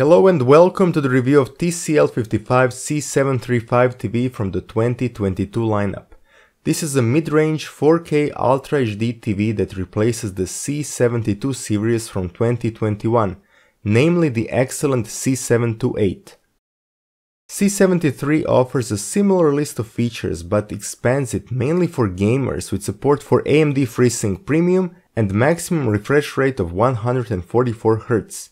Hello and welcome to the review of TCL55 C735 TV from the 2022 lineup. This is a mid-range 4K Ultra HD TV that replaces the C72 series from 2021, namely the excellent C728. C73 offers a similar list of features but expands it mainly for gamers with support for AMD FreeSync Premium and maximum refresh rate of 144Hz.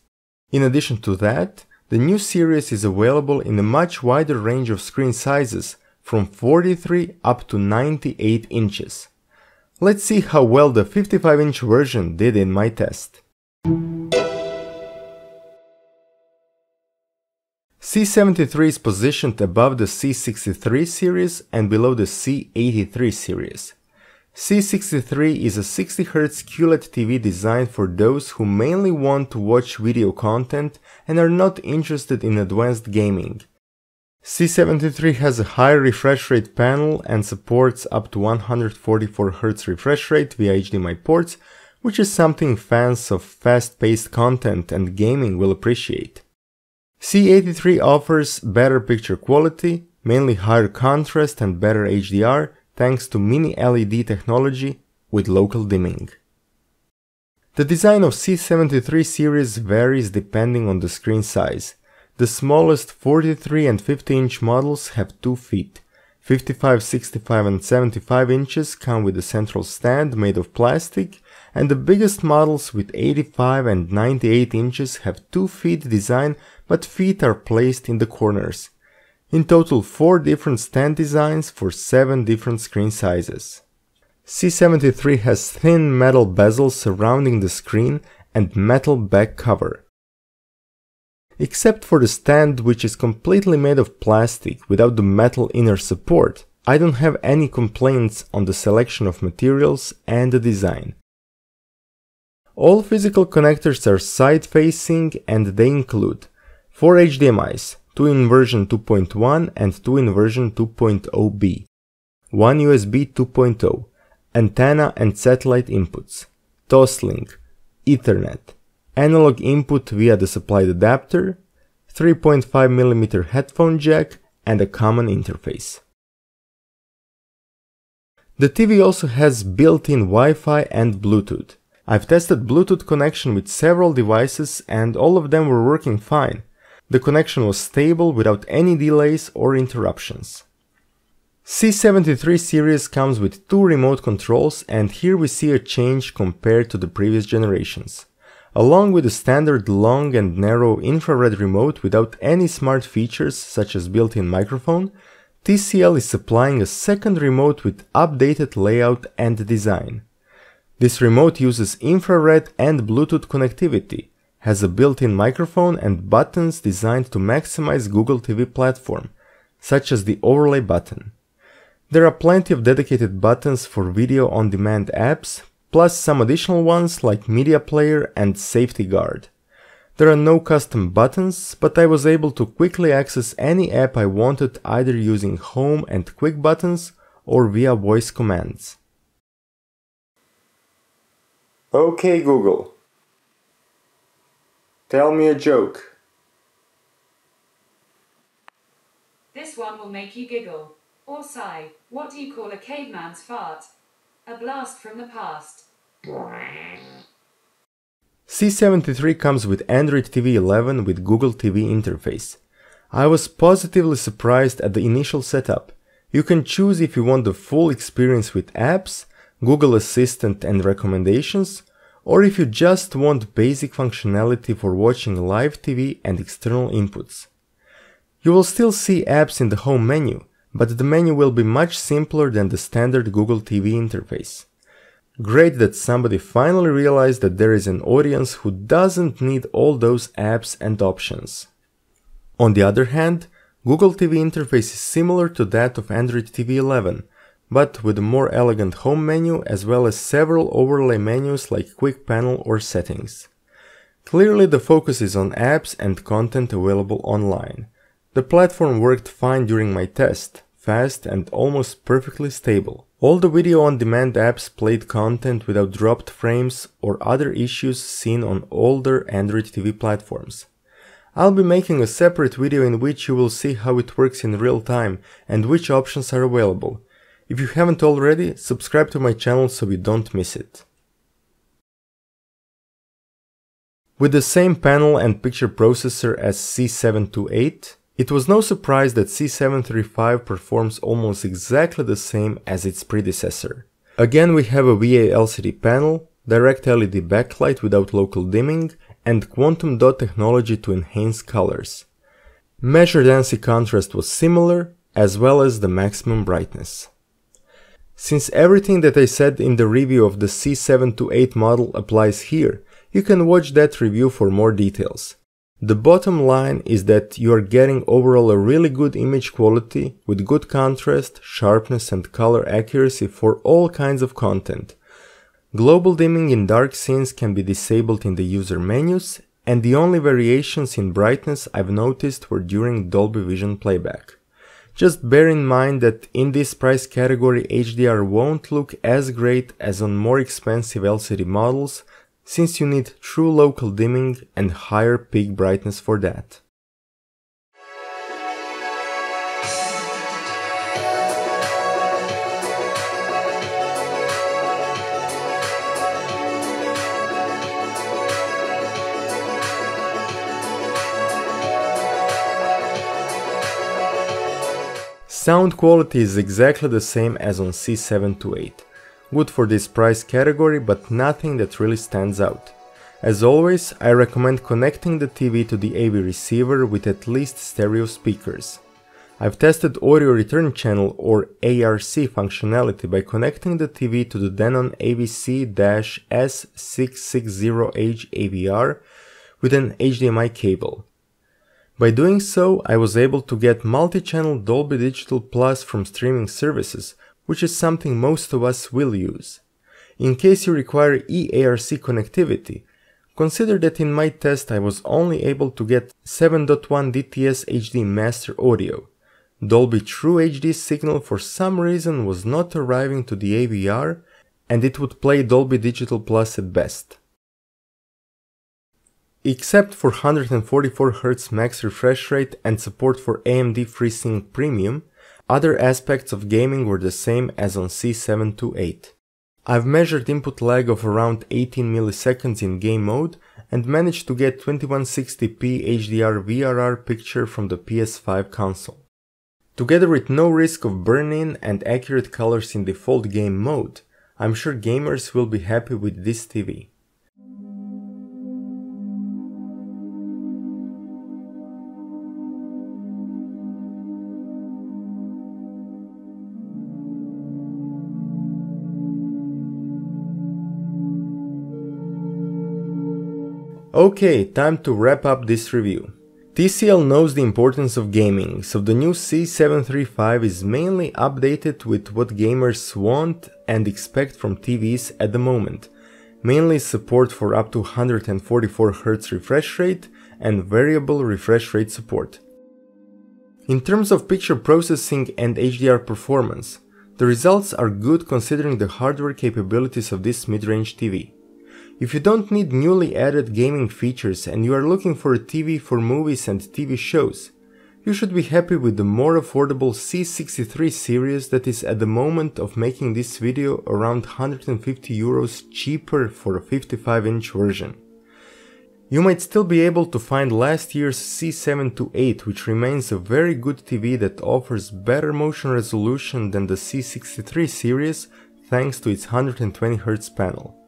In addition to that, the new series is available in a much wider range of screen sizes from 43 up to 98 inches. Let's see how well the 55 inch version did in my test. C73 is positioned above the C63 series and below the C83 series. C63 is a 60Hz QLED TV designed for those who mainly want to watch video content and are not interested in advanced gaming. C73 has a high refresh rate panel and supports up to 144Hz refresh rate via HDMI ports, which is something fans of fast-paced content and gaming will appreciate. C83 offers better picture quality, mainly higher contrast and better HDR, thanks to mini LED technology with local dimming. The design of C73 series varies depending on the screen size. The smallest 43 and 50 inch models have 2 feet. 55, 65 and 75 inches come with a central stand made of plastic and the biggest models with 85 and 98 inches have 2 feet design but feet are placed in the corners. In total 4 different stand designs for 7 different screen sizes. C73 has thin metal bezels surrounding the screen and metal back cover. Except for the stand which is completely made of plastic without the metal inner support, I don't have any complaints on the selection of materials and the design. All physical connectors are side-facing and they include 4 HDMI's, 2 in version 2.1 and 2 in version 2.0b, 1 USB 2.0, antenna and satellite inputs, Toslink, Ethernet, analog input via the supplied adapter, 3.5mm headphone jack and a common interface. The TV also has built-in Wi-Fi and Bluetooth. I've tested Bluetooth connection with several devices and all of them were working fine. The connection was stable without any delays or interruptions. C73 series comes with two remote controls and here we see a change compared to the previous generations. Along with the standard long and narrow infrared remote without any smart features such as built-in microphone, TCL is supplying a second remote with updated layout and design. This remote uses infrared and Bluetooth connectivity, has a built-in microphone and buttons designed to maximize Google TV platform, such as the overlay button. There are plenty of dedicated buttons for video on-demand apps, plus some additional ones like Media Player and Safety Guard. There are no custom buttons, but I was able to quickly access any app I wanted either using Home and Quick buttons or via voice commands. Okay Google, tell me a joke. This one will make you giggle. Or sigh. What do you call a caveman's fart? A blast from the past. C73 comes with Android TV 11 with Google TV interface. I was positively surprised at the initial setup. You can choose if you want the full experience with apps, Google Assistant and recommendations, or if you just want basic functionality for watching live TV and external inputs. You will still see apps in the home menu, but the menu will be much simpler than the standard Google TV interface. Great that somebody finally realized that there is an audience who doesn't need all those apps and options. On the other hand, Google TV interface is similar to that of Android TV 11, but with a more elegant home menu as well as several overlay menus like quick panel or settings. Clearly the focus is on apps and content available online. The platform worked fine during my test, fast and almost perfectly stable. All the video on demand apps played content without dropped frames or other issues seen on older Android TV platforms. I'll be making a separate video in which you will see how it works in real time and which options are available. If you haven't already, subscribe to my channel so you don't miss it. With the same panel and picture processor as C728, it was no surprise that C735 performs almost exactly the same as its predecessor. Again we have a VA LCD panel, direct LED backlight without local dimming, and quantum dot technology to enhance colors. Measured ANSI contrast was similar, as well as the maximum brightness. Since everything that I said in the review of the C728 model applies here, you can watch that review for more details. The bottom line is that you are getting overall a really good image quality with good contrast, sharpness and color accuracy for all kinds of content. Global dimming in dark scenes can be disabled in the user menus and the only variations in brightness I've noticed were during Dolby Vision playback. Just bear in mind that in this price category HDR won't look as great as on more expensive LCD models since you need true local dimming and higher peak brightness for that. Sound quality is exactly the same as on C728. Good for this price category, but nothing that really stands out. As always, I recommend connecting the TV to the AV receiver with at least stereo speakers. I've tested audio return channel or ARC functionality by connecting the TV to the Denon AVC-S660H AVR with an HDMI cable. By doing so, I was able to get multi-channel Dolby Digital Plus from streaming services, which is something most of us will use. In case you require eARC connectivity, consider that in my test I was only able to get 7.1 DTS HD master audio. Dolby True HD signal for some reason was not arriving to the AVR and it would play Dolby Digital Plus at best. Except for 144Hz max refresh rate and support for AMD FreeSync Premium, other aspects of gaming were the same as on C728. I've measured input lag of around 18 milliseconds in game mode and managed to get 2160p HDR VRR picture from the PS5 console. Together with no risk of burn-in and accurate colors in default game mode, I'm sure gamers will be happy with this TV. Okay, time to wrap up this review. TCL knows the importance of gaming, so the new C735 is mainly updated with what gamers want and expect from TVs at the moment, mainly support for up to 144Hz refresh rate and variable refresh rate support. In terms of picture processing and HDR performance, the results are good considering the hardware capabilities of this mid-range TV. If you don't need newly added gaming features and you are looking for a TV for movies and TV shows, you should be happy with the more affordable C63 series that is at the moment of making this video around 150 euros cheaper for a 55 inch version. You might still be able to find last year's C728 which remains a very good TV that offers better motion resolution than the C63 series thanks to its 120Hz panel.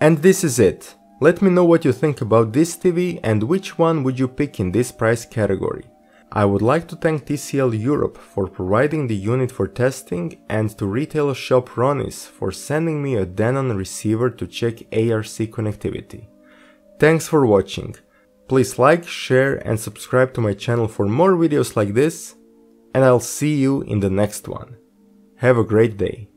And this is it. Let me know what you think about this TV and which one would you pick in this price category. I would like to thank TCL Europe for providing the unit for testing and to retail shop Ronis for sending me a Denon receiver to check ARC connectivity. Thanks for watching. Please like, share and subscribe to my channel for more videos like this and I'll see you in the next one. Have a great day.